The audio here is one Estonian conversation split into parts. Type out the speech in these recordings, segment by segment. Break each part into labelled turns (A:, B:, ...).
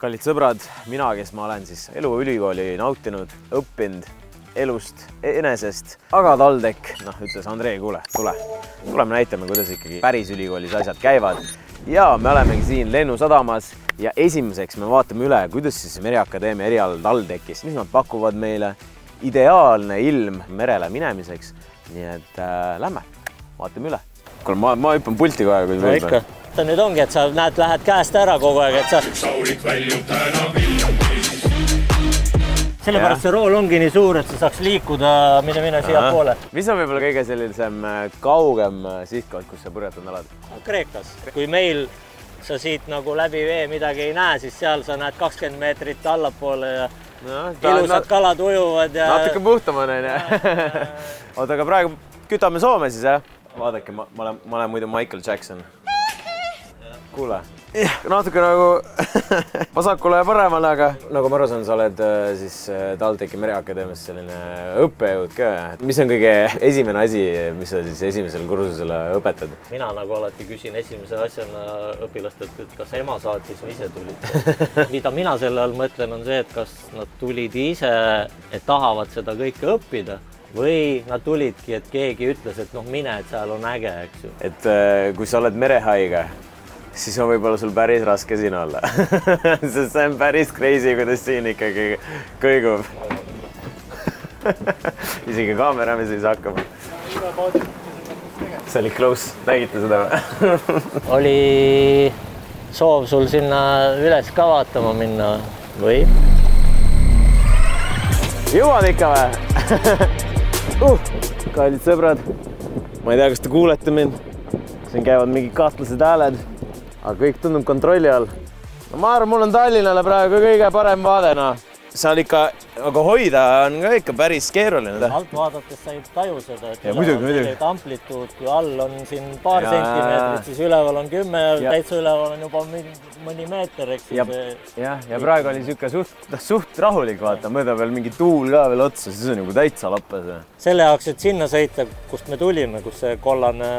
A: kallid sõbrad, mina, kes ma olen siis eluülikooli nautinud, õppinud elust enesest, aga TalTech, noh, ütles Andrei, kuule, tule, tuleme näitame, kuidas ikkagi päris ülikoolis asjad käivad. ja me olemegi siin Lennusadamas ja esimeseks me vaatame üle, kuidas siis Mereakadeemia erialal TalTechis, mis nad pakuvad meile. ideaalne ilm merele minemiseks. nii et äh, lähme, vaatame üle. kuule, ma, ma hüppan pulti kohe, kui
B: no ikka. Ta nüüd ongi, et sa näed, lähed käest ära kogu aeg, et sa.
C: saurik väljub täna pildi
B: sellepärast see rool ongi nii suur, et sa saaks liikuda, mine, mine siiapoole.
A: mis on võib-olla kõige sellisem äh, kaugem äh, sihtkoht, kus sa purjetanud oled?
B: Kreekas, kui meil sa siit nagu läbi vee midagi ei näe, siis seal sa näed kakskümmend meetrit allapoole ja no, ilusad kalad ujuvad ja.
A: natuke puhtam on onju. oota, aga praegu kütame Soome siis jah? vaadake, ma, ma olen, ma olen muidu Michael Jackson. Kuule natuke nagu vasakule ja paremale, aga nagu ma aru saan, sa oled äh, siis äh, TalTechi Mereakadeemias selline õppejõud ka. mis on kõige esimene asi, mis sa siis esimesele kursusele õpetad?
B: mina nagu alati küsin esimese asjana õpilastelt, et kas ema saatis või ise tulid. mida mina selle all mõtlen, on see, et kas nad tulid ise, et tahavad seda kõike õppida või nad tulidki, et keegi ütles, et noh, mine, et seal on äge, eks ju.
A: et äh, kui sa oled merehaige siis on võib-olla sul päris raske siin olla. Sest see on päris crazy, kuidas siin ikkagi kõigub. Isegi kaameramees ei saa hakkama. see oli close, nägite seda või?
B: Oli soov sul sinna üles ka vaatama minna või?
A: jõuad ikka või? Uh, kallid sõbrad, ma ei tea, kas te kuulete mind, siin käivad mingid kahtlased hääled aga kõik tundub kontrolli all. no ma arvan, mul on Tallinnale praegu kõige parem vaade, noh. seal ikka, aga hoida on ka ikka päris keeruline.
B: alt vaadates sa ei taju seda, et
A: ja, muidugi, muidugi.
B: amplituud, kui all on siin paar ja, sentimeetrit, siis üleval on kümme ja täitsa üleval on juba mõni meeter, eks
A: jah, ja praegu oli niisugune suht, noh, suht rahulik, vaata, mööda veel mingi tuul ka veel otsa, siis on nagu täitsa lappes.
B: selle jaoks, et sinna sõita, kust me tulime, kus see kollane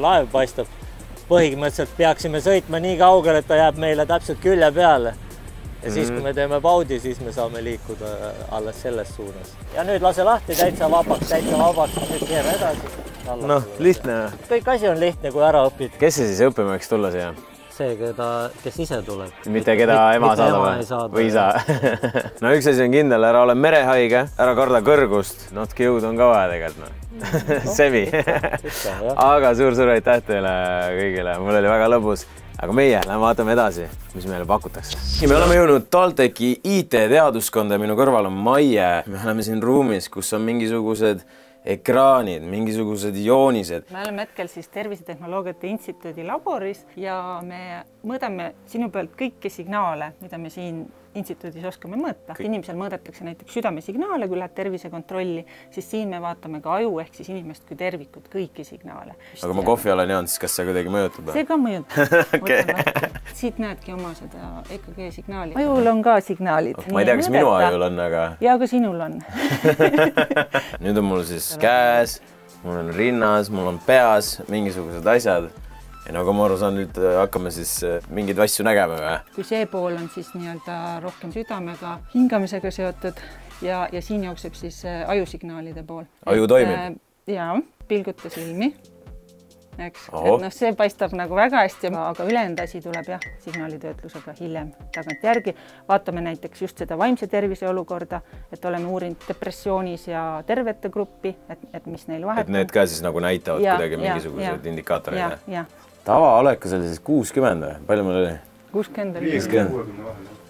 B: laev paistab põhimõtteliselt peaksime sõitma nii kaugele, et ta jääb meile täpselt külje peale. ja siis, kui me mhm. teeme paudi, siis me saame liikuda alles selles suunas. ja nüüd lase lahti täitsa vabaks, täitsa vabaks, nüüd keera edasi.
A: noh, lihtne.
B: kõik asi on lihtne, kui ära õpid.
A: kes see siis õppima võiks tulla siia?
B: See, keda, kes ise tuleb.
A: mitte keda mit, ema saadab või? või isa. No üks asi on kindel, ära ole merehaige, ära karda kõrgust, natuke jõudu on ka vaja tegelikult noh. No, Sevi aga suur-suur aitäh teile kõigile, mul oli väga lõbus. Aga meie lähme vaatame edasi, mis meile pakutakse. me oleme jõudnud TalTechi IT-teaduskonda ja minu kõrval on Maie. me oleme siin ruumis, kus on mingisugused ekraanid, mingisugused joonised.
D: me oleme hetkel siis Tervisetehnoloogiate Instituudi laboris ja me mõõdame sinu pealt kõiki signaale, mida me siin instituudis oskame mõõta. inimesel mõõdetakse näiteks südamesignaale, kui läheb tervisekontrolli, siis siin me vaatame ka aju ehk siis inimest kui tervikut, kõiki signaale.
A: aga ma kohvi olen joonud, siis kas see kuidagi mõjutab?
D: see ka mõjutab okay. siit näedki oma seda EKG signaali. ajul on ka signaalid.
A: ma ei tea, kas minu ajul on, aga.
D: ja ka sinul on
A: nüüd on mul siis käes, mul on rinnas, mul on peas mingisugused asjad ja nagu ma aru saan, nüüd äh, hakkame siis äh, mingeid asju nägema või?
D: kui see pool on siis nii-öelda rohkem südamega, hingamisega seotud ja, ja siin jookseb siis äh, ajusignaalide pool.
A: aju toimib?
D: ja, pilguta silmi eks, et noh, see paistab nagu väga hästi, aga ülejäänud asi tuleb jah, signaalitöötlusega hiljem tagantjärgi. vaatame näiteks just seda vaimse tervise olukorda, et oleme uurinud depressioonis ja tervete gruppi, et, et mis neil vahet
A: on. et need ka siis nagu näitavad ja, kuidagi mingisugused indikaatorid ja,? Jah tavaolekus oli siis kuuskümmend või, palju mul oli?
D: kuuskümmend oli.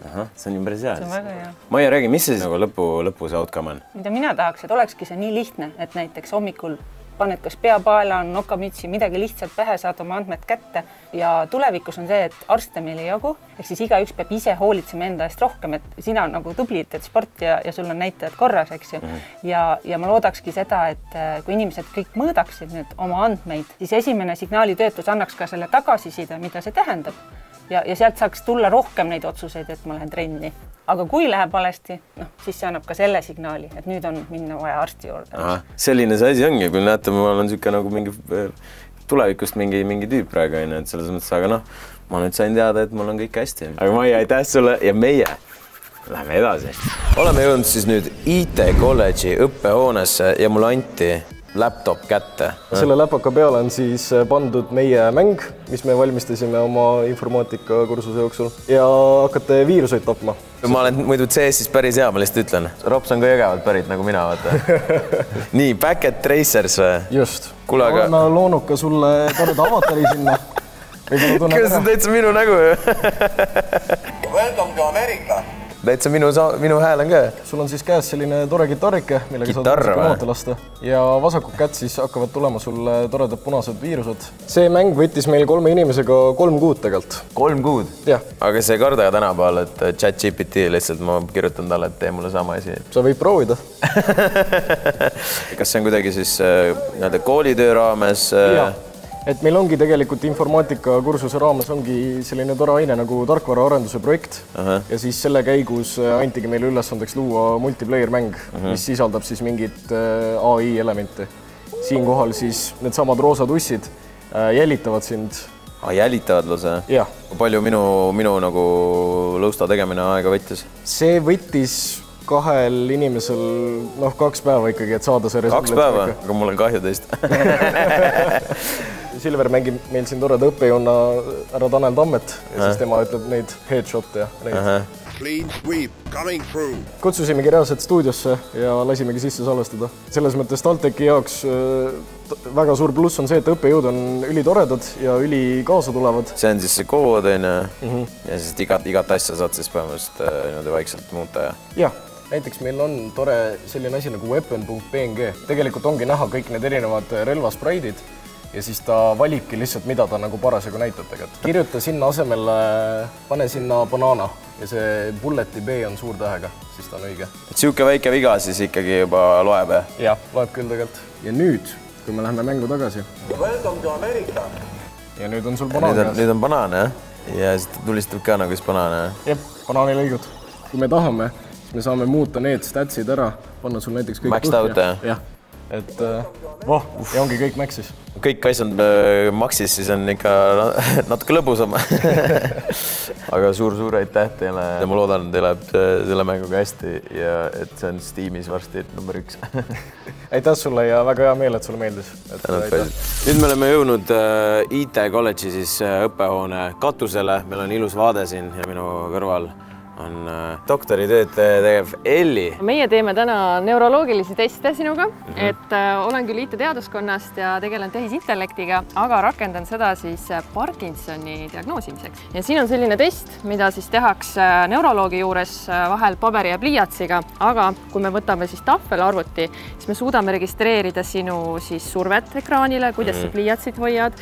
A: ahah, see on ju päris hea.
D: see on väga hea.
A: Maie, räägi, mis see siis nagu lõpu, lõpu see outcome on?
D: mida mina tahaks, et olekski see nii lihtne, et näiteks hommikul paned kas peapaela, nokamütsi, midagi lihtsalt pähe, saad oma andmed kätte ja tulevikus on see, et arste meil ei jagu, ehk siis igaüks peab ise hoolitsema enda eest rohkem, et sina nagu tubli, teed sporti ja, ja sul on näitajad korras, eks ju mm. -hmm. ja, ja ma loodakski seda, et äh, kui inimesed kõik mõõdaksid nüüd oma andmeid, siis esimene signaalitöötlus annaks ka selle tagasiside, mida see tähendab ja, ja sealt saaks tulla rohkem neid otsuseid, et ma lähen trenni. aga kui läheb valesti, noh, siis see annab ka selle signaali, et nüüd on minna vaja arsti juurde.
A: selline see asi ongi, kui näete, ma olen niisugune nagu mingi tulevikust mingi, mingi tüüp praegu onju, et selles mõttes, aga noh, ma nüüd sain teada, et mul on kõik hästi. aga Mai, aitäh sulle ja meie läheme edasi. oleme jõudnud siis nüüd IT kolledži õppehoonesse ja mulle anti laptop kätte.
E: selle läpaka peale on siis pandud meie mäng, mis me valmistasime oma informaatikakursuse jooksul ja hakata viiruseid tapma.
A: ma olen muidu CS-is päris hea, ma lihtsalt ütlen. Rops on ka Jõgevalt pärit nagu mina, vaata. nii, Packet Tracers või?
E: just.
A: Kuule, aga-
E: anna loonuka sulle toreda avatari sinna.
A: kas see on täitsa minu nägu ju?
F: Welcome to America.
A: Täitsa minu, minu hääl on ka.
E: sul on siis käes selline tore kitarrike, millega
A: Kitarr
E: saad
A: või?
E: nooti lasta ja vasakut kätt siis hakkavad tulema sulle toredad punased viirused. see mäng võttis meil kolme inimesega kolm kuud tegelikult.
A: kolm kuud?
E: jah,
A: aga see ei karda ka tänapäeval, et chat GPT lihtsalt ma kirjutan talle, et tee mulle sama asi.
E: sa võid proovida.
A: kas see on kuidagi siis äh, nii-öelda koolitöö raames äh,
E: ja, et meil ongi tegelikult informaatikakursuse raames ongi selline tore aine nagu tarkvaraarenduse projekt
A: Ahah.
E: ja siis selle käigus äh, antigi meile ülesandeks luua multiplayer mäng uh, -huh. mis sisaldab siis mingit äh, ai elementi. siinkohal siis needsamad roosad ussid äh, jälitavad sind.
A: ah, jälitavad lausa? kui palju minu, minu nagu lõusta tegemine aega võttis?
E: see võttis kahel inimesel noh, kaks päeva ikkagi, et saada see
A: kaks päeva, aga mul on kahju teist
E: Silver mängib meil siin toreda õppejõuna härra Tanel Tammet ja siis tema ütleb neid headshot'e ja neid.
F: Clean sweep coming through.
E: kutsusimegi reaalselt stuudiosse ja lasimegi sisse salvestada. selles mõttes TalTechi jaoks äh, väga suur pluss on see, et õppejõud on ülitoredad ja üli kaasatulevad.
A: see on siis see kood onju ja siis igat, igat asja saad siis põhimõtteliselt äh, niimoodi vaikselt muuta ja
E: jah, näiteks meil on tore selline asi nagu weapon.png, tegelikult ongi näha kõik need erinevad relvaspraidid ja siis ta valibki lihtsalt, mida ta nagu parasjagu näitab tegelikult. kirjuta sinna asemele, pane sinna banana ja see bullet'i B on suurtähega, siis ta on õige.
A: et sihuke väike viga siis ikkagi juba loeb jah?
E: jah, loeb küll tegelikult. ja nüüd, kui me läheme mängu tagasi
F: Welcome to America.
E: ja nüüd on sul banaan käes.
A: nüüd on banaan jah? ja siis ta tulistab ka nagu siis banaan jah?
E: jah, banaanilõigud. kui me tahame, siis me saame muuta need statsid ära, panna sul näiteks kõik
A: Maxed out, jah?
E: Et äh, voh, ja ongi kõik max'is.
A: kõik asjad äh, maksis, siis on ikka na- natuke lõbusam. Aga suur-suur aitäh teile. Ja ma loodan, teil läheb äh, selle mänguga hästi ja et see on Steamis varsti number üks.
E: Aitäh sulle ja väga hea meel, et sulle meeldis.
A: nüüd me oleme jõudnud äh, IT kolledži siis õppehoone katusele, meil on ilus vaade siin ja minu kõrval on äh, doktoritööd tegev Elli.
G: meie teeme täna neuroloogilisi teste sinuga mm, -hmm. et äh, olen küll IT-teaduskonnast ja tegelen tehisintellektiga, aga rakendan seda siis äh, Parkinsoni diagnoosimiseks. ja siin on selline test, mida siis tehakse äh, neuroloogi juures äh, vahel paberi ja pliiatsiga, aga kui me võtame siis tahvelarvuti, siis me suudame registreerida sinu siis survet ekraanile, kuidas sa pliiatsit hoiad,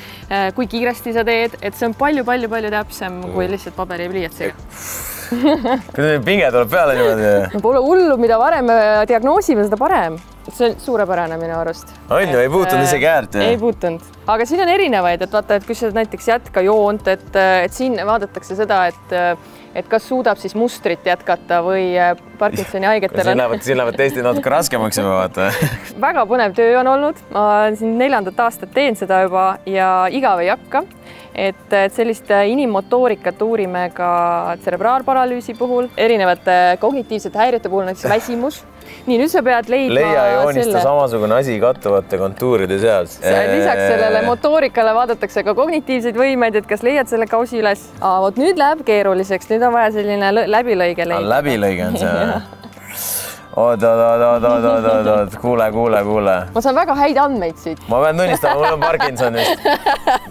G: kui kiiresti sa teed, et see on palju-palju-palju täpsem kui lihtsalt paberi ja pliiatsiga.
A: Pinge tuleb peale niimoodi.
G: no pole hullu, mida varem me diagnoosime, seda parem. see on suurepärane minu arust.
A: on ju, ei puutunud isegi äärt
G: ei puutunud, aga siin on erinevaid, et vaata, et kui sa näiteks jätka joont, et, et siin vaadatakse seda, et et kas suudab siis mustrit jätkata või äh, Parkinsoni haigetel
A: siin lähevad, siin lähevad testid natuke raskemaks juba vaata.
G: väga põnev töö on olnud, ma siin neljandat aastat teen seda juba ja igav ei hakka. Et, et sellist inimmotoorikat uurime ka tserebraalparalüüsi puhul, erinevate kognitiivsete häirete puhul, näiteks väsimus. nii, nüüd sa pead leidma
A: leia joonista
G: selle
A: samasugune asi kattuvate kontuuride seas.
G: lisaks sellele motoorikale vaadatakse ka kognitiivseid võimeid, et kas leiad selle kausi üles. vot nüüd läheb keeruliseks, nüüd on vaja selline lõ- läbilõige leida.
A: läbilõige on see? oot, oot, oot, oot, oot, oot, oot, kuule, kuule, kuule.
G: ma saan väga häid andmeid siit.
A: ma pean tunnistama, mul on Parkinson vist.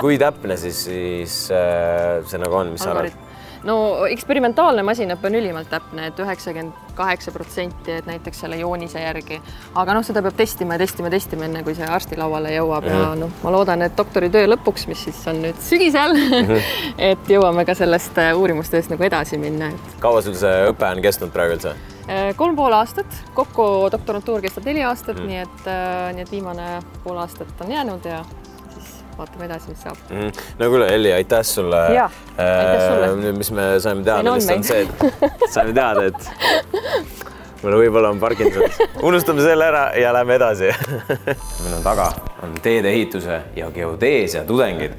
A: kui täpne siis, siis äh, see nagu on, mis sa arvad?
G: No eksperimentaalne masinaõpe on ülimalt täpne, et üheksakümmend kaheksa protsenti, et näiteks selle joonise järgi. aga noh, seda peab testima ja testima, testima, enne kui see arsti lauale jõuab ja noh, ma loodan, et doktoritöö lõpuks, mis siis on nüüd sügisel et jõuame ka sellest äh, uurimustööst nagu edasi minna, et
A: kaua sul see õpe on kestnud praegu üldse?
G: Äh, kolm pool aastat, kokku doktorantuur kestab neli aastat mm., nii et, nii et viimane pool aastat on jäänud ja vaatame edasi, mis saab.
A: Mm. no kuule, Elli, aitäh sulle.
G: Sulle.
A: nüüd, mis me saime teada,
G: Siin on
A: on see, et saime teada, et mul võib-olla on Parkinson. unustame selle ära ja lähme edasi minu taga on teedeehituse ja geodeesia tudengid.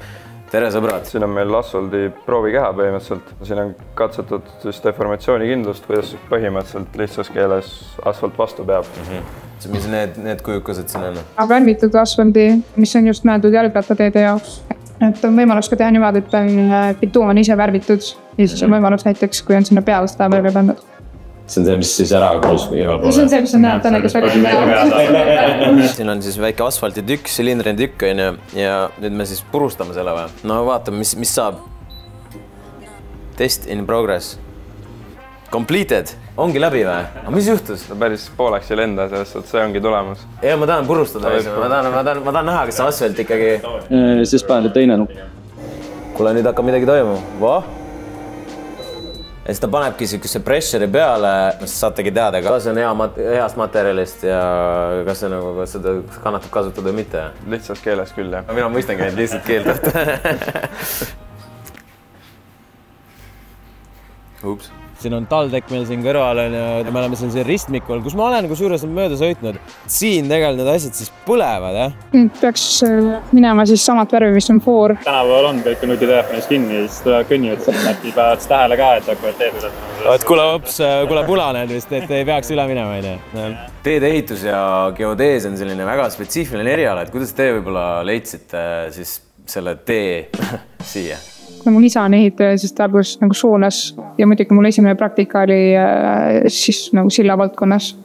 A: tere, sõbrad.
H: siin on meil asfaldi proovikeha põhimõtteliselt, siin on katsetatud siis deformatsioonikindlust, kuidas põhimõtteliselt lihtsas keeles asfalt vastu peab mm. -hmm.
A: Mis need, need kujukesed siin on?
I: värvitud asfaldi, mis on just mõeldud jalgrattateede jaoks. et on võimalus ka teha niimoodi, et on äh, bituum on ise värvitud ja siis on võimalus näiteks, kui on sinna peale seda värvi pandud.
A: see on see, mis siis ära kulus igal
I: see on see, mis on näha täna, kes välja.
A: siin on siis väike asfalditükk, silindriline tükk on ju ja nüüd me siis purustame selle või? no vaatame, mis, mis saab. Test in progress. Completed, ongi läbi või? aga mis juhtus?
H: ta päris pooleks ei lenda, selles suhtes see ongi tulemus.
A: ja ma tahan purustada, ma tahan, ma tahan, ma tahan näha, kas asfalt ikkagi.
J: siis paned teine nupp.
A: kuule, nüüd hakkab midagi toimuma, voh. ja siis ta panebki siukese pressure'i peale, saategi teada, kas see on hea mat-, heast materjalist ja kas see nagu, kas seda kannatab kasutada või mitte.
H: lihtsas keeles küll jah.
A: mina mõistangi ainult lihtsalt keelt, ups. Siin on TalTech meil siin kõrval on ju, me oleme siin siin ristmikul, kus ma olen, kusjuures mööda sõitnud. siin tegelikult need asjad siis põlevad jah?
I: nüüd peaks äh, minema siis samat värvi, mis on foor.
J: tänapäeval on kõik nutitelefonis kinni, siis tulevad siis äkki panevad siis tähele ka, et hakkavad teed ületama.
A: et kuule, hops, kuule punane on vist, et ei peaks üle minema, onju. teedeehitus ja geodees on selline väga spetsiifiline eriala, et kuidas te võib-olla leidsite siis selle tee siia?
I: Kuna mul isa on ehitaja, siis ta alguses nagu suunas ja muidugi mul esimene praktika oli äh, siis nagu silla valdkonnas.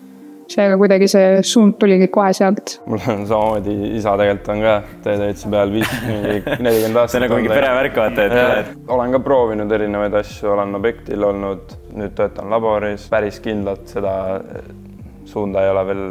I: seega kuidagi see suund tuligi kohe sealt.
H: mul on samamoodi, isa tegelikult on ka teedeehituse peal viis, mingi nelikümmend aastat.
A: see on nagu mingi perevärk, vaata, et.
H: olen ka proovinud erinevaid asju, olen objektil olnud, nüüd töötan laboris, päris kindlalt seda suunda ei ole veel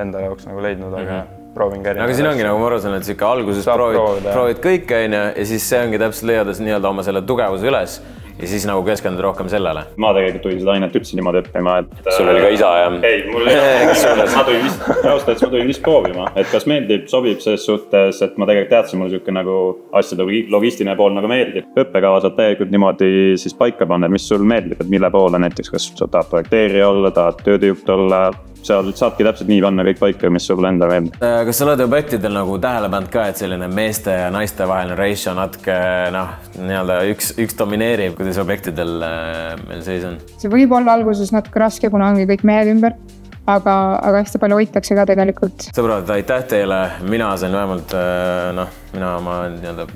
H: enda jaoks nagu leidnud, aga mm -hmm. Proovin ka
A: aga siin ongi nagu ma aru saan, et sihuke alguses
H: Saab
A: proovid,
H: proovida, jah.
A: proovid kõike, onju, ja siis see ongi täpselt leiad nii-öelda oma selle tugevuse üles ja siis nagu keskendud rohkem sellele.
J: ma tegelikult tulin seda ainet üldse niimoodi õppima, et. äh,
A: sul oli ka isa, jah?
J: ei, mul ei ole, ma tulin lihtsalt, ausalt öeldes ma tulin lihtsalt proovima, et kas meeldib, sobib selles suhtes, et ma tegelikult teadsin, mulle sihuke nagu asjade logi- logistiline pool nagu meeldib. õppekava saad täielikult niimoodi siis paika panna, et mis sul meeldib, et mille poole näiteks, kas sa tahad projekteerija olla, tahad töödejuht olla seal saadki täpselt nii panna kõik paika, mis sulle endale meeldib.
A: Äh, kas sa oled objektidel nagu tähele pannud ka, et selline meeste ja naiste vaheline ratio natuke noh, nii-öelda üks, üks domineerib, kuidas objektidel äh, meil seis on?
I: see võib olla alguses natuke raske, kuna ongi kõik mehed ümber. aga, aga hästi palju hoitakse ka tegelikult.
A: sõbrad, aitäh teile, mina sain vähemalt äh, noh, mina oma nii-öelda,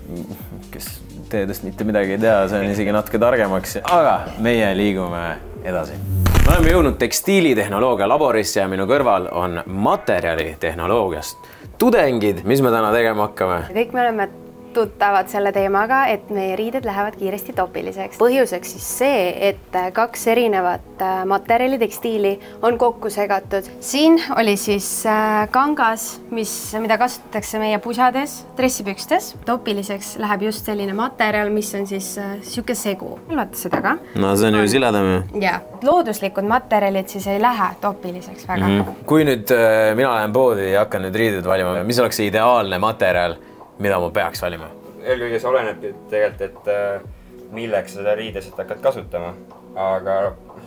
A: kes teedest mitte midagi ei tea, sain isegi natuke targemaks, aga meie liigume edasi. me oleme jõudnud tekstiilitehnoloogia laborisse ja minu kõrval on materjalitehnoloogiast tudengid, mis me täna tegema hakkame?
K: kõik me oleme tuttavad selle teemaga, et meie riided lähevad kiiresti topiliseks. põhjuseks siis see, et kaks erinevat äh, materjali tekstiili on kokku segatud. siin oli siis äh, kangas, mis, mida kasutatakse meie pusades, dressipükstes. topiliseks läheb just selline materjal, mis on siis niisugune segu. vaata seda ka.
A: no see on ju siledam ju.
K: ja looduslikud materjalid siis ei lähe topiliseks väga mm. -hmm.
A: kui nüüd äh, mina lähen poodi ja hakkan nüüd riideid valima, mis oleks ideaalne materjal, mida ma peaks valima?
L: eelkõige see olenebki tegelikult, et äh, milleks sa seda riideset hakkad kasutama. aga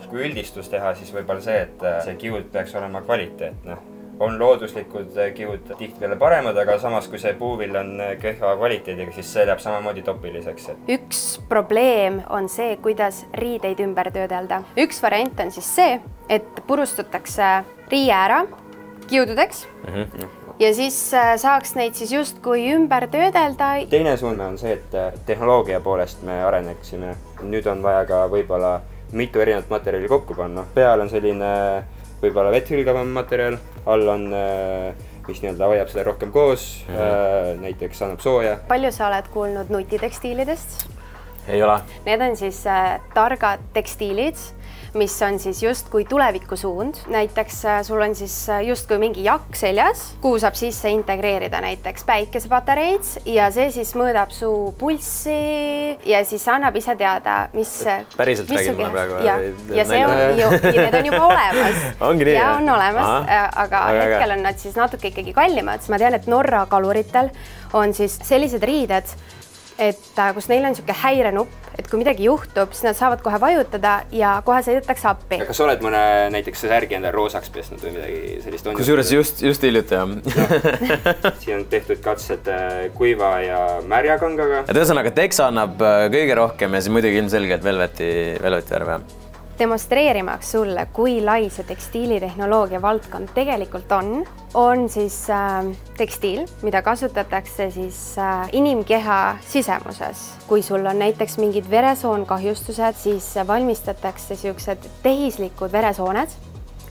L: kui üldistus teha, siis võib-olla see, et äh, see kiud peaks olema kvaliteetne. on looduslikud äh, kiud tihtipeale paremad, aga samas, kui see puuvill on kehva kvaliteediga, siis see läheb samamoodi topiliseks, et
K: üks probleem on see, kuidas riideid ümber töödelda. üks variant on siis see, et purustatakse riie ära kiududeks ja siis äh, saaks neid siis justkui ümber töödelda.
L: teine suund on see, et äh, tehnoloogia poolest me areneksime. nüüd on vaja ka võib-olla mitu erinevat materjali kokku panna. peal on selline võib-olla vetthülgavam materjal, all on, mis nii-öelda hoiab seda rohkem koos mm, -hmm. näiteks annab sooja.
K: palju sa oled kuulnud nutitekstiilidest?
A: ei ole.
K: Need on siis äh, targad tekstiilid, mis on siis justkui tulevikusuund. näiteks äh, sul on siis äh, justkui mingi jakk seljas, kuhu saab sisse integreerida näiteks päikesepatareid ja see siis mõõdab su pulssi ja siis annab ise teada, mis.
A: päriselt räägid mulle praegu?
K: ja, ja see on ju, need on juba olemas.
A: ongi nii?
K: ja on olemas, aga hetkel on nad siis natuke ikkagi kallimad, ma tean, et Norra kaluritel on siis sellised riided, et äh, kus neil on niisugune häirenupp, et kui midagi juhtub, siis nad saavad kohe vajutada ja kohe sõidetakse appi.
L: kas sa oled mõne näiteks särgi endale roosaks pesnud või midagi sellist?
A: kusjuures just, just hiljuti jah
L: siin on tehtud katsed äh, kuiva ja märja kangaga.
A: et ühesõnaga, Texa annab äh, kõige rohkem ja siis muidugi ilmselgelt Velveti, Velveti värv jah
K: demonstreerimaks sulle, kui lai see tekstiilitehnoloogia valdkond tegelikult on, on siis äh, tekstiil, mida kasutatakse siis äh, inimkeha sisemuses. kui sul on näiteks mingid veresoonkahjustused, siis valmistatakse niisugused tehislikud veresooned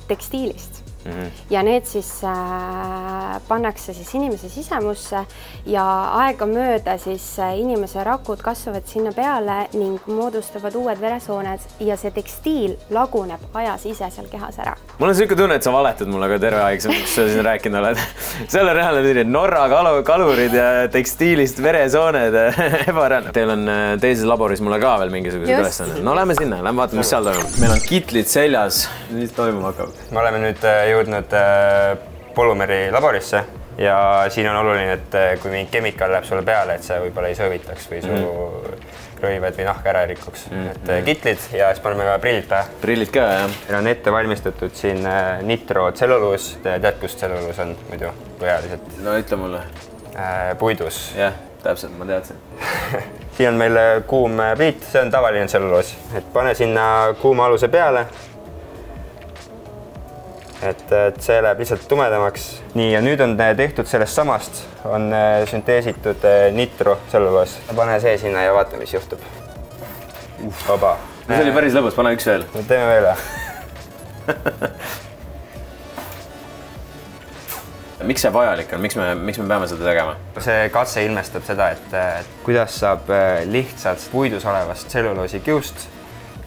K: tekstiilist Mm -hmm. ja need siis äh, pannakse siis inimese sisemusse ja aegamööda siis äh, inimese rakud kasvavad sinna peale ning moodustavad uued veresooned ja see tekstiil laguneb ajas ise seal kehas ära.
A: mul on niisugune tunne, et sa valetad mulle ka terve aeg, mis sa siin rääkinud oled. seal on reaalne selline Norra kalu, kalurid ja tekstiilist veresooned ebareaalne. Teil on äh, teises laboris mulle ka veel mingisugused ülesanded. no lähme sinna, lähme vaatame, mis seal toimub. meil on kitlid seljas, mis toimuma hakkab?
L: me oleme nüüd äh, jõudnud äh, polümeri laborisse ja siin on oluline, et äh, kui mingi kemikaal läheb sulle peale, et see võib-olla ei sõõvitaks või su mm. rõivad või nahk ära ei rikuks mm. et kitlid ja siis paneme ka prillid pähe.
A: prillid ka, jah?
L: meil on ette valmistatud siin nitrotselluloos, tead, kust tselluloos on muidu põhjaliselt?
A: no ütle mulle
L: äh,. puidus.
A: jah, täpselt, ma teadsin
L: siin on meil kuum pliit, see on tavaline tselluloos, et pane sinna kuuma aluse peale et, et see läheb lihtsalt tumedamaks. nii, ja nüüd on tehtud sellest samast, on äh, sünteesitud äh, nitrotselluloos. pane see sinna ja vaata, mis juhtub. vaba.
A: see oli päris lõbus, pane üks veel.
L: teeme veel või?
A: miks see vajalik on, miks me, miks me peame seda tegema?
L: see katse ilmestab seda, et kuidas saab äh, lihtsalt puidus olevast tselluloosi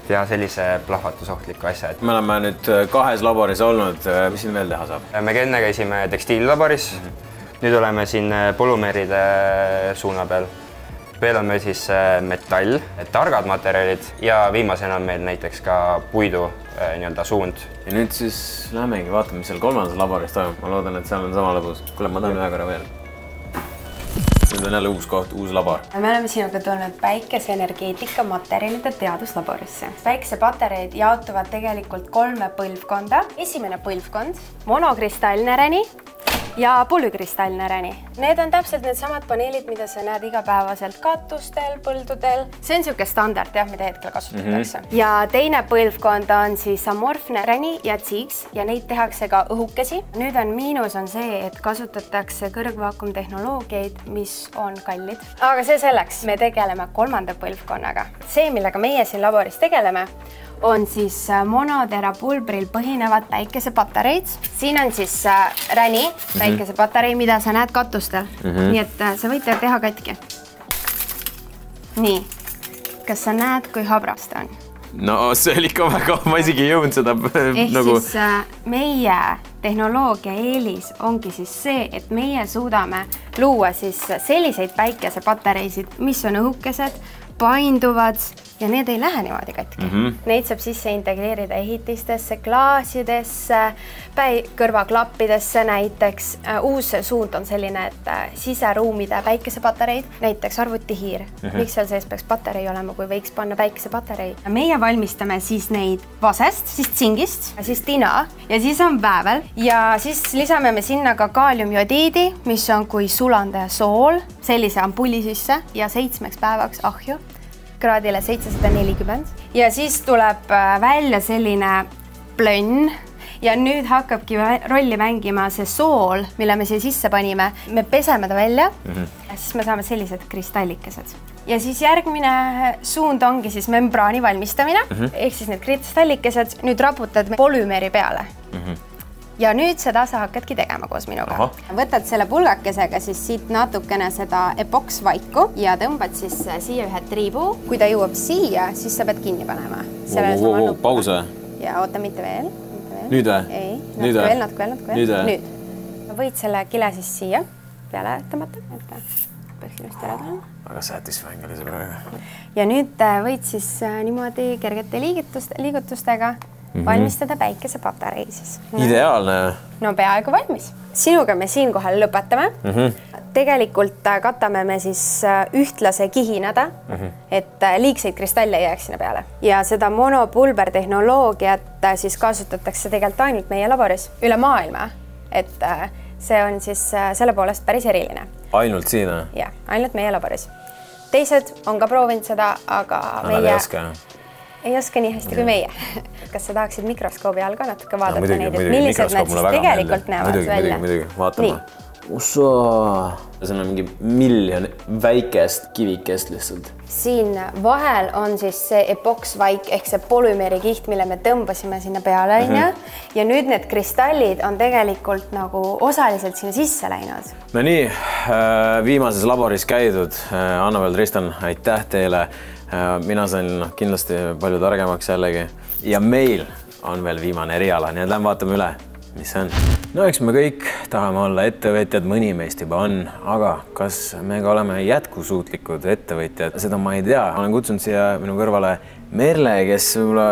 L: teha sellise plahvatusohtliku asja, et
A: me oleme nüüd äh, kahes laboris olnud, äh, mis siin veel teha saab?
L: me enne käisime tekstiillaboris mm, -hmm. nüüd oleme siin äh, polümeeride suuna peal. veel on meil siis metall, targad materjalid ja viimasena on meil näiteks ka puidu nii-öelda suund.
A: ja nüüd siis lähemegi vaatame, mis seal kolmandas laboris toimub, ma loodan, et seal on sama lõbus. kuule, ma tahan ühe korra veel nüüd on jälle uus koht, uus labor.
K: me oleme sinuga tulnud päikeseenergeetika materjalide teaduslaborisse. päikesepatareid jaotuvad tegelikult kolme põlvkonda. esimene põlvkond, monokristallnäreni ja polükristallnäreni. Need on täpselt needsamad paneelid, mida sa näed igapäevaselt katustel, põldudel. see on niisugune standard jah, mida hetkel kasutatakse mm. -hmm. ja teine põlvkond on siis amorfne räni ja tsiiks ja neid tehakse ka õhukesi. nüüd on miinus on see, et kasutatakse kõrgvaakumtehnoloogiaid, mis on kallid. aga see selleks, me tegeleme kolmanda põlvkonnaga. see, millega meie siin laboris tegeleme, on siis äh, monodera pulbril põhinevad päikesepatareid. siin on siis äh, räni mhm. päikesepatarei, mida sa näed katustel mm. -hmm. nii et äh, sa võid teha katki. nii, kas sa näed, kui habras ta on?
A: no see oli ikka väga, ma isegi ei jõudnud seda
K: ehk nagu... siis meie tehnoloogia eelis ongi siis see, et meie suudame luua siis selliseid päikesepatareisid, mis on õhukesed, painduvad ja need ei lähe niimoodi katki mm. -hmm. Neid saab sisse integreerida ehitistesse, klaasidesse, kõrvaklappidesse näiteks. Äh, uus suund on selline, et äh, siseruumide päikesepatareid, näiteks arvutihiir mm. -hmm. miks seal sees peaks patarei olema, kui võiks panna päikesepatarei? meie valmistame siis neid vasest, siis tsingist, siis tina ja siis on väävel ja siis lisame me sinna ka kaaliumjodiidi, mis on kui sulandaja sool sellise ampulli sisse ja seitsmeks päevaks ahju kraadile seitsesada nelikümmend ja siis tuleb äh, välja selline plönn ja nüüd hakkabki rolli mängima see sool, mille me siia sisse panime. me peseme ta välja mm -hmm. ja siis me saame sellised kristallikesed. ja siis järgmine suund ongi siis membraani valmistamine mm -hmm. ehk siis need kristallikesed nüüd raputad polümeeri peale mm. -hmm ja nüüd seda sa hakkadki tegema koos minuga. võtad selle pulgakesega siis siit natukene seda epoksvaiku ja tõmbad siis siia ühe triibu. kui ta jõuab siia, siis sa pead kinni panema.
A: paus või?
K: ja oota, mitte veel,
A: nüüd või?
K: ei, natuke veel, natuke veel, natuke veel. nüüd, nüüd. võid selle kile siis siia peale tõmmata, et põhjust ära tulla.
A: väga satisfying oli see praegu.
K: ja nüüd äh, võid siis äh, niimoodi kergete liigutust, liigutustega mm -hmm. valmistada päikesepatarei siis.
A: ideaalne.
K: no peaaegu valmis. sinuga me siinkohal lõpetame
A: mm. -hmm.
K: tegelikult äh, katame me siis äh, ühtlase kihinada
A: Mm -hmm.
K: et äh, liigseid kristalle ei jääks sinna peale ja seda monopulbertehnoloogiat äh, siis kasutatakse tegelikult ainult meie laboris üle maailma. et see on siis selle poolest päris eriline
A: ainult siin või?
K: ja ainult meie laboris. teised on ka proovinud seda, aga
A: Nad
K: meie
A: ei oska.
K: Ei oska nii hästi kui meie. kas sa tahaksid mikroskoobi all ka natuke vaadata
A: muidugi,
K: neid, et millised
A: mikroskoop
K: siis tegelikult
A: meeldib.
K: näevad
A: muidugi,
K: välja?
A: muidugi, muidugi, vaatame. Ussa, see on mingi miljon väikest kivikest lihtsalt.
K: siin vahel on siis see epoksvaik ehk see polümeerikiht, mille me tõmbasime sinna peale, onju.
A: Mhm.
K: ja nüüd need kristallid on tegelikult nagu osaliselt sinna sisse läinud.
A: no nii, viimases laboris käidud. Anna-Veel, Tristan, aitäh teile. Mina sain kindlasti palju targemaks jällegi ja meil on veel viimane eriala, nii et lähme vaatame üle, mis see on. no eks me kõik tahame olla ettevõtjad, mõni meist juba on, aga kas me ka oleme jätkusuutlikud ettevõtjad, seda ma ei tea. olen kutsunud siia minu kõrvale Merle, kes võib-olla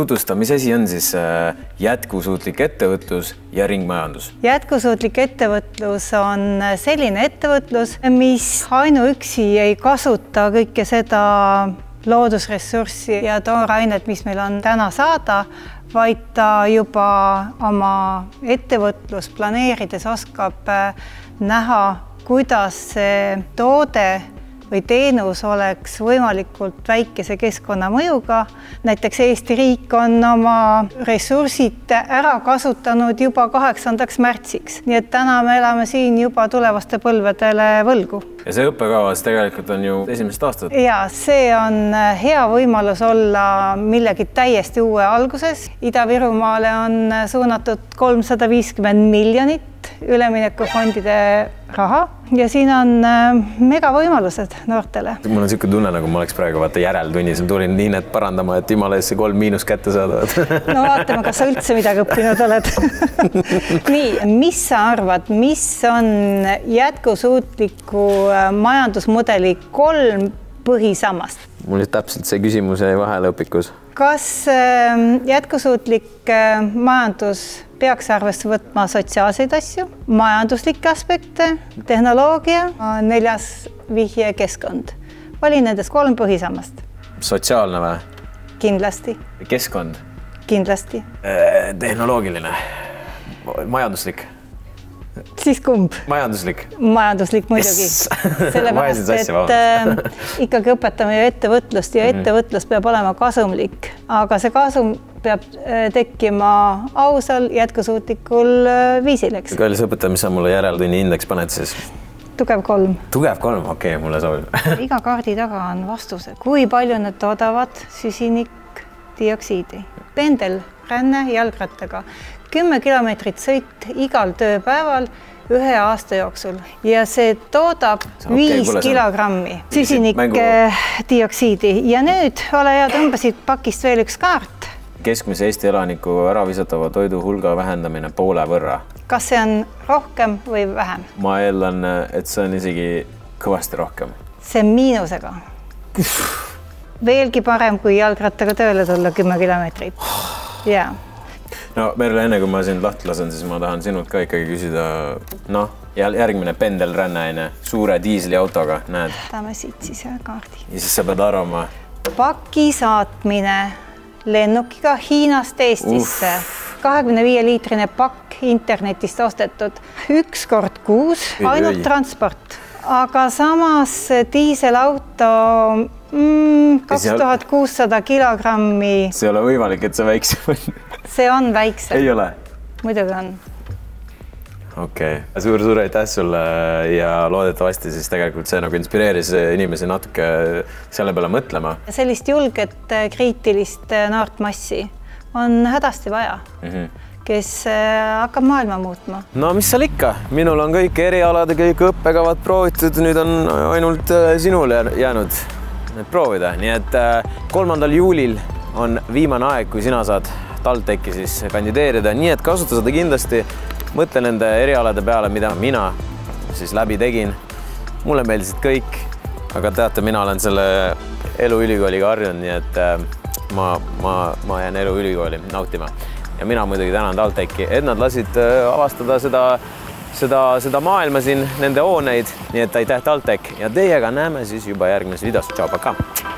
A: tutvustab, mis asi on siis äh, jätkusuutlik ettevõtlus ja ringmajandus.
M: Jätkusuutlik ettevõtlus on selline ettevõtlus, mis ainuüksi ei kasuta kõike seda loodusressurssi ja toorainet, mis meil on täna saada, vaid ta juba oma ettevõtlust planeerides oskab äh, näha, kuidas see toode või teenus oleks võimalikult väikese keskkonnamõjuga. näiteks Eesti riik on oma ressursid ära kasutanud juba kaheksandaks märtsiks, nii et täna me elame siin juba tulevaste põlvedele võlgu.
A: ja see õppekavas tegelikult on ju esimesest aastat.
M: ja see on hea võimalus olla millegi täiesti uue alguses. Ida-Virumaale on suunatud kolmsada viiskümmend miljonit üleminekufondide raha ja siin on megavõimalused noortele.
A: mul on niisugune tunne, nagu ma oleks praegu vaata järeltunnis, ma tulin Niinet parandama, et jumala eest see kolm miinus kätte saadavad.
M: no vaatame, kas sa üldse midagi õppinud oled nii, mis sa arvad, mis on jätkusuutliku majandusmudeli kolm põhisammast?
A: mul just täpselt see küsimus jäi vahele õpikus.
M: kas jätkusuutlik majandus peaks arvesse võtma sotsiaalseid asju, majanduslikke aspekte, tehnoloogia, neljas vihje keskkond. vali nendest kolm põhisammast.
A: sotsiaalne või?
M: kindlasti.
A: keskkond?
M: kindlasti.
A: tehnoloogiline? majanduslik?
M: Siis kumb?
A: majanduslik.
M: majanduslik muidugi
A: Yes.
M: sellepärast, et äh, ikkagi õpetame ju ettevõtlust ja
A: Mhm.
M: ettevõtlus peab olema kasumlik, aga see kasum peab äh, tekkima ausal, jätkusuutlikul äh, viisil, eks.
A: kallis õpetaja, mis sa mulle järeltunni indeks paned siis?
M: tugev kolm.
A: tugev kolm, okei okay,, mulle sobib
M: iga kaardi taga on vastused, kui palju need toodavad süsinikdioksiidi. pendelränne jalgrattaga, kümme kilomeetrit sõit igal tööpäeval ühe aasta jooksul ja see toodab viis
A: on-
M: kilogrammi süsinikdioksiidi ja nüüd ole hea, tõmbasid pakist veel üks kaart.
A: keskmise Eesti elaniku äravisatava toidu hulga vähendamine poole võrra.
M: kas see on rohkem või vähem?
A: ma eeldan, et see on isegi kõvasti rohkem.
M: see on miinusega. veelgi parem, kui jalgrattaga tööle tulla kümme kilomeetrit. ja
A: no Merle, enne kui ma sind lahti lasen, siis ma tahan sinult ka ikkagi küsida, noh, järgmine pendelränne onju, suure diisliautoga, näed,
M: võtame siit siis ühe kaardi.
A: ja siis sa pead arvama,
M: paki saatmine lennukiga Hiinast Eestisse, kahekümne viie liitrine pakk internetist ostetud, üks kord kuus, ainult transport, aga samas diiselauto mm, kaks tuhat kuussada kilogrammi,
A: see ei ole võimalik, et see väiksem on.
M: See on väiksem,
A: ei ole?
M: muidugi on.
A: okei okay. suur-suur aitäh sulle ja loodetavasti siis tegelikult see nagu inspireeris inimesi natuke selle peale mõtlema
M: sellist julget kriitilist noort massi on hädasti vaja
A: mm. -hmm
M: kes äh, hakkab maailma muutma.
A: no mis seal ikka, minul on kõik erialad ja kõik õppekavad proovitud, nüüd on ainult äh, sinul jää- jäänud need proovida, nii et äh, kolmandal juulil on viimane aeg, kui sina saad TalTechi siis kandideerida, nii et kasuta seda kindlasti. mõtle nende erialade peale, mida mina siis läbi tegin. mulle meeldisid kõik, aga teate, mina olen selle eluülikooliga harjunud, nii et äh, ma, ma, ma jään eluülikooli nautima. Ja mina muidugi tänan TalTechi, et nad lasid äh, avastada seda seda, seda maailma siin, nende hooneid, nii et aitäh, TalTech! Ja teiega näeme siis juba järgmises videos, tšau, pakaa